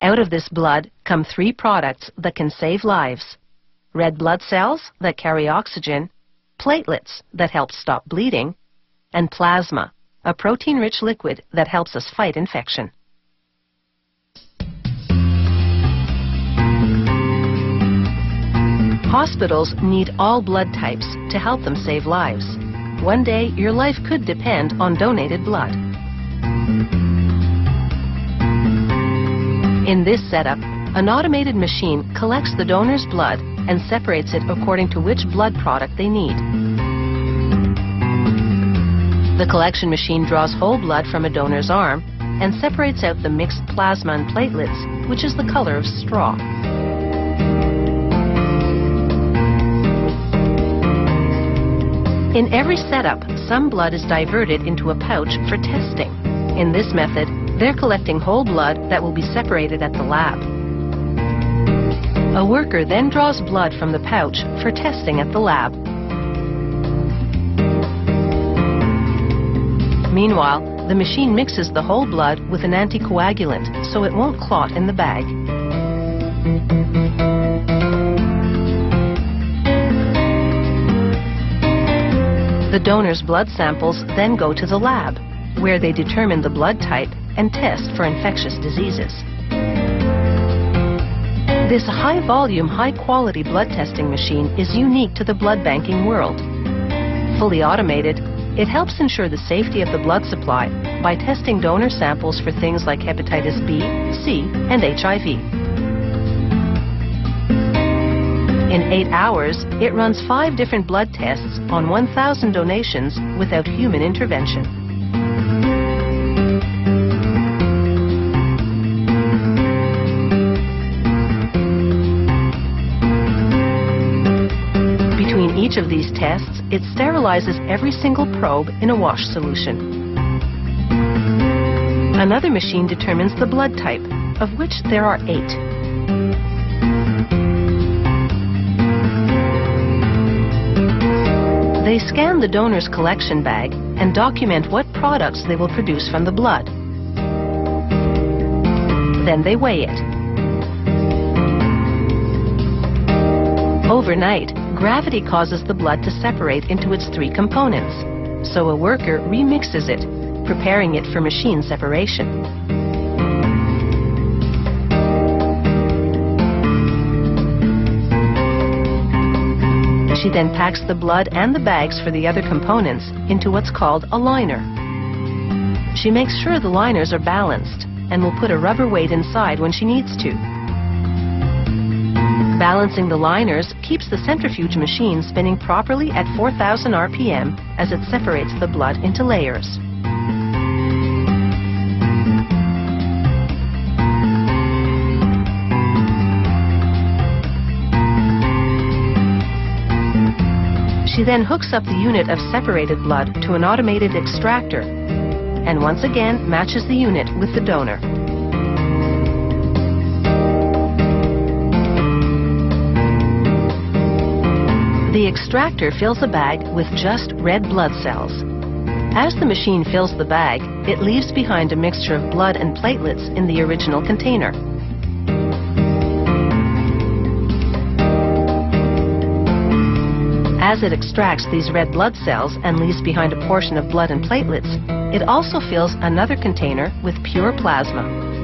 Out of this blood come three products that can save lives. Red blood cells that carry oxygen, platelets that help stop bleeding, and plasma, a protein-rich liquid that helps us fight infection. Hospitals need all blood types to help them save lives. One day, your life could depend on donated blood. In this setup, an automated machine collects the donor's blood and separates it according to which blood product they need. The collection machine draws whole blood from a donor's arm and separates out the mixed plasma and platelets, which is the color of straw. In every setup, some blood is diverted into a pouch for testing. In this method, they're collecting whole blood that will be separated at the lab. A worker then draws blood from the pouch for testing at the lab. Meanwhile, the machine mixes the whole blood with an anticoagulant so it won't clot in the bag. The donor's blood samples then go to the lab, where they determine the blood type and test for infectious diseases. This high-volume, high-quality blood testing machine is unique to the blood banking world. Fully automated, it helps ensure the safety of the blood supply by testing donor samples for things like hepatitis B, C, and HIV. In eight hours, it runs five different blood tests on 1,000 donations without human intervention. Each of these tests, it sterilizes every single probe in a wash solution. Another machine determines the blood type, of which there are eight. They scan the donor's collection bag and document what products they will produce from the blood. Then they weigh it. Overnight, Gravity causes the blood to separate into its three components, so a worker remixes it, preparing it for machine separation. She then packs the blood and the bags for the other components into what's called a liner. She makes sure the liners are balanced and will put a rubber weight inside when she needs to. Balancing the liners keeps the centrifuge machine spinning properly at 4,000 RPM as it separates the blood into layers. She then hooks up the unit of separated blood to an automated extractor and once again matches the unit with the donor. The extractor fills a bag with just red blood cells. As the machine fills the bag, it leaves behind a mixture of blood and platelets in the original container. As it extracts these red blood cells and leaves behind a portion of blood and platelets, it also fills another container with pure plasma.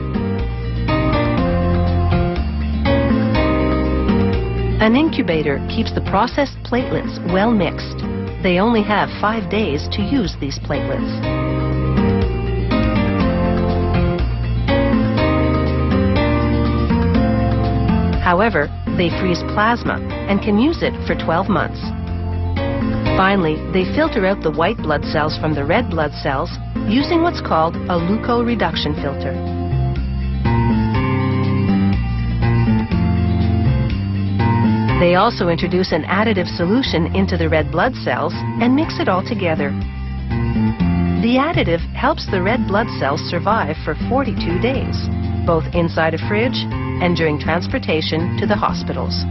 An incubator keeps the processed platelets well mixed. They only have five days to use these platelets. However, they freeze plasma and can use it for 12 months. Finally, they filter out the white blood cells from the red blood cells using what's called a leukoreduction filter. They also introduce an additive solution into the red blood cells and mix it all together. The additive helps the red blood cells survive for 42 days, both inside a fridge and during transportation to the hospitals.